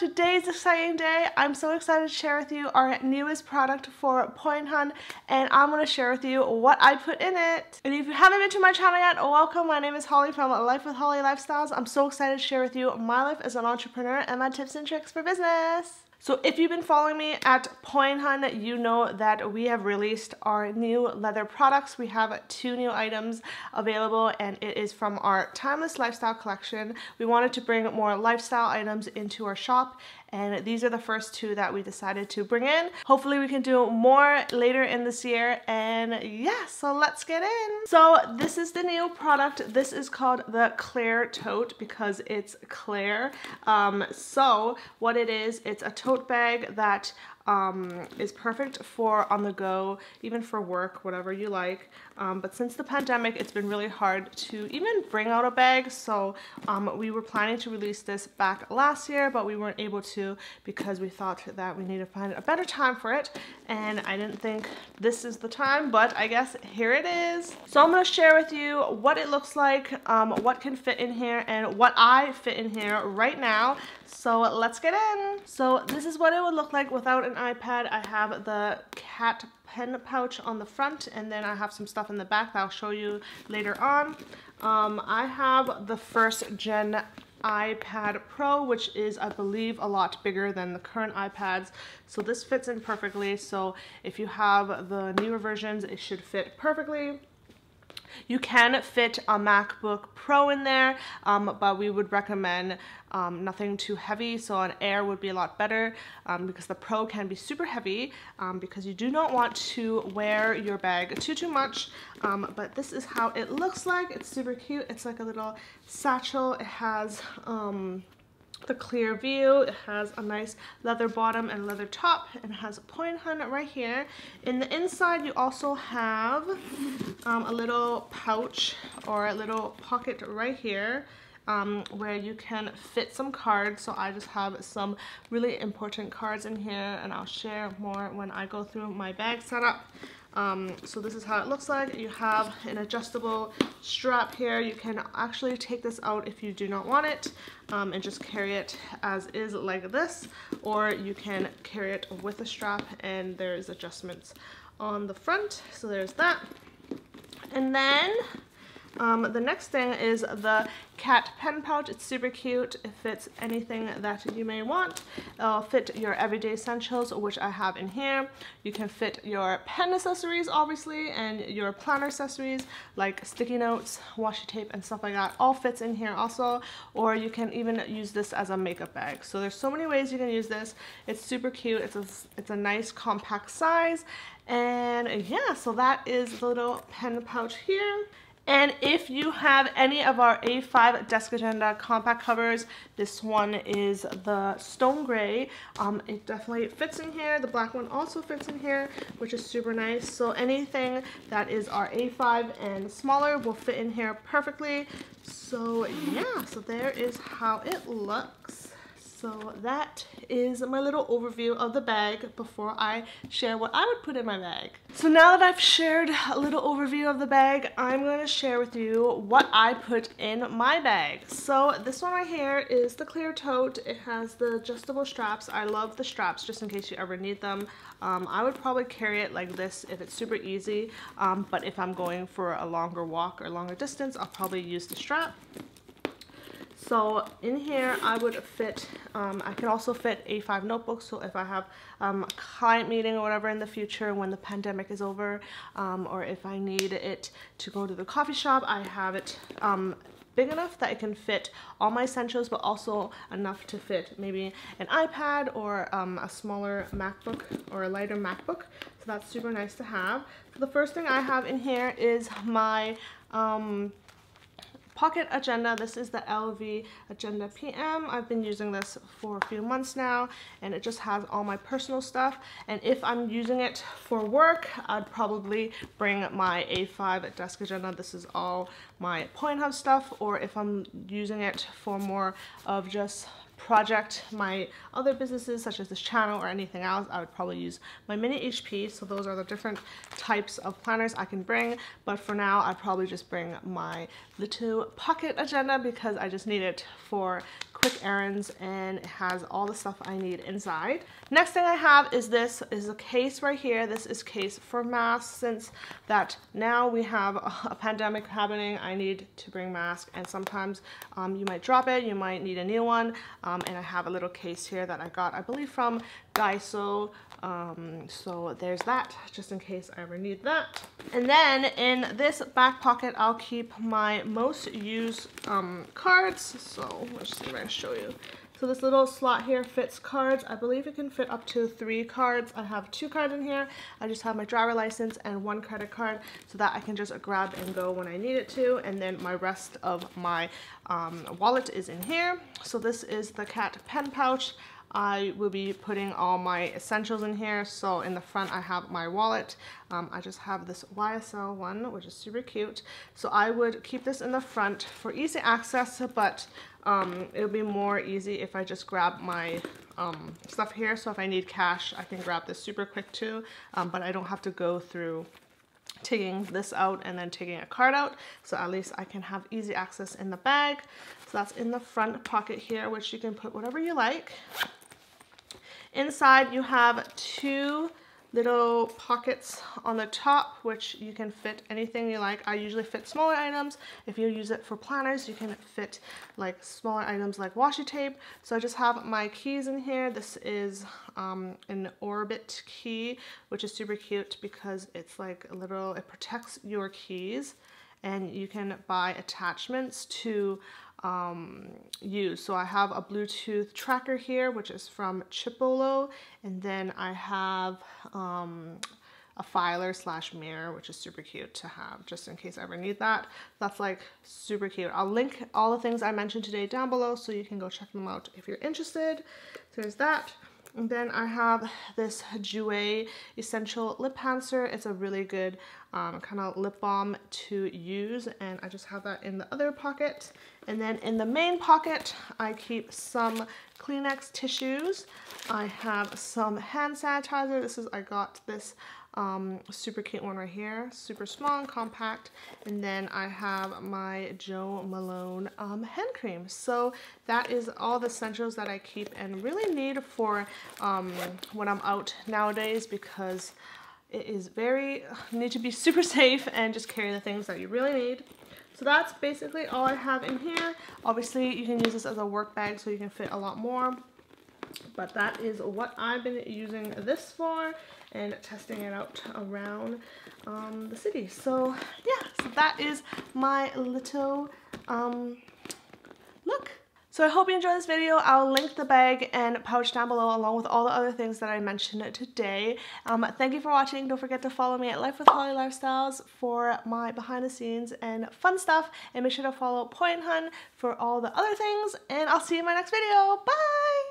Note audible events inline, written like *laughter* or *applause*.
Today's exciting day. I'm so excited to share with you our newest product for Poi & Hun and I'm going to share with you what I put in it. And if you haven't been to my channel yet, welcome. My name is Holly from Life with Holly Lifestyles. I'm so excited to share with you my life as an entrepreneur and my tips and tricks for business. So if you've been following me at Poi & Hun, you know that we have released our new leather products. We have two new items available and it is from our Timeless Lifestyle collection. We wanted to bring more lifestyle items into our shop and these are the first two that we decided to bring in. Hopefully we can do more later in this year and yeah, so let's get in. So this is the new product. This is called the Clare Tote because it's Claire. Um, so what it is, it's a tote bag that um, is perfect for on the go, even for work, whatever you like. Um, but since the pandemic, it's been really hard to even bring out a bag. So um, we were planning to release this back last year, but we weren't able to because we thought that we need to find a better time for it. And I didn't think this is the time, but I guess here it is. So I'm gonna share with you what it looks like, um, what can fit in here, and what I fit in here right now. So let's get in. So this is what it would look like without an iPad. I have the Kat pen pouch on the front and then I have some stuff in the back that I'll show you later on. Um, I have the first gen iPad Pro, which is, I believe, a lot bigger than the current iPads. So this fits in perfectly. So if you have the newer versions, it should fit perfectly. You can fit a MacBook Pro in there, um, but we would recommend um, nothing too heavy. So an Air would be a lot better um, because the Pro can be super heavy um, because you do not want to wear your bag too, too much. Um, but this is how it looks like. It's super cute. It's like a little satchel. It has um, the clear view. It has a nice leather bottom and leather top and has a Poi & Hun right here. In the inside you also have um, a little pouch or a little pocket right here um, where you can fit some cards. So I just have some really important cards in here and I'll share more when I go through my bag setup. Um, so this is how it looks like. You have an adjustable strap here. You can actually take this out if you do not want it um, and just carry it as is like this or you can carry it with a strap and there's adjustments on the front. So there's that. And then um, the next thing is the Kat pen pouch. It's super cute. It fits anything that you may want. It'll fit your everyday essentials, which I have in here. You can fit your pen accessories, obviously, and your planner accessories, like sticky notes, washi tape, and stuff like that. All fits in here also, or you can even use this as a makeup bag. So there's so many ways you can use this. It's super cute. It's a, it's a nice compact size. And yeah, so that is the little pen pouch here. And if you have any of our A5 Desk Agenda compact covers, this one is the stone gray. Um, it definitely fits in here. The black one also fits in here, which is super nice. So anything that is our A5 and smaller will fit in here perfectly. So yeah, so there is how it looks. So that is my little overview of the bag before I share what I would put in my bag. So now that I've shared a little overview of the bag, I'm going to share with you what I put in my bag. So this one right here is the clear tote. It has the adjustable straps. I love the straps just in case you ever need them. Um, I would probably carry it like this if it's super easy, um, but if I'm going for a longer walk or longer distance, I'll probably use the strap. So in here I would fit, um, I could also fit A5 notebooks. So if I have um, a client meeting or whatever in the future when the pandemic is over, um, or if I need it to go to the coffee shop, I have it um, big enough that it can fit all my essentials, but also enough to fit maybe an iPad or um, a smaller MacBook or a lighter MacBook. So that's super nice to have. So the first thing I have in here is my um, pocket agenda. This is the LV Agenda PM. I've been using this for a few months now and it just has all my personal stuff. And if I'm using it for work, I'd probably bring my A5 desk agenda. This is all my Poi & Hun stuff or if I'm using it for more of just project my other businesses such as this channel or anything else, I would probably use my mini HP. So those are the different types of planners I can bring. But for now, I'd probably just bring my little pocket agenda because I just need it for quick errands and it has all the stuff I need inside. Next thing I have is this is a case right here. This is case for masks since that now we have a, pandemic happening. I need to bring masks and sometimes um, you might drop it, you might need a new one. Um, and I have a little case here that I got, I believe from Daiso. Um, so there's that, just in case I ever need that. And then in this back pocket, I'll keep my most used um, cards. So let's see if I can show you. So this little slot here fits cards. I believe it can fit up to three cards. I have two cards in here. I just have my driver license and one credit card so that I can just grab and go when I need it to. And then my rest of my um, wallet is in here. So this is the Kat pen pouch. I will be putting all my essentials in here. So in the front I have my wallet. Um, I just have this YSL one, which is super cute. So I would keep this in the front for easy access, but um, it would be more easy if I just grab my um, stuff here. So if I need cash, I can grab this super quick too, um, but I don't have to go through taking this out and then taking a card out. So at least I can have easy access in the bag. So that's in the front pocket here, which you can put whatever you like. Inside you have two little pockets on the top which you can fit anything you like. I usually fit smaller items. If you use it for planners you can fit like smaller items like washi tape. So I just have my keys in here. This is um, an Orbitkey which is super cute because it's like a little, it protects your keys and you can buy attachments to um, use. So I have a Bluetooth tracker here, which is from Chipolo, and then I have um, a filer slash mirror, which is super cute to have just in case I ever need that. That's like super cute. I'll link all the things I mentioned today down below so you can go check them out if you're interested. So there's that. And then I have this Jouer Essential Lip Enhancer. It's a really good um, kind of lip balm to use and I just have that in the other pocket. And then in the main pocket, I keep some Kleenex tissues. I have some hand sanitizer. This is, I got this um, super cute one right here, super small and compact. And then I have my Jo Malone um, hand cream. So that is all the essentials that I keep and really need for um, when I'm out nowadays because it is very, *laughs* need to be super safe and just carry the things that you really need. So that's basically all I have in here. Obviously, you can use this as a work bag so you can fit a lot more. But that is what I've been using this for and testing it out around um, the city. So yeah, so that is my little um, look. So I hope you enjoyed this video. I'll link the bag and pouch down below along with all the other things that I mentioned today. Um, thank you for watching. Don't forget to follow me at Life with Holly Lifestyles for my behind the scenes and fun stuff. And make sure to follow Poi & Hun for all the other things. And I'll see you in my next video. Bye!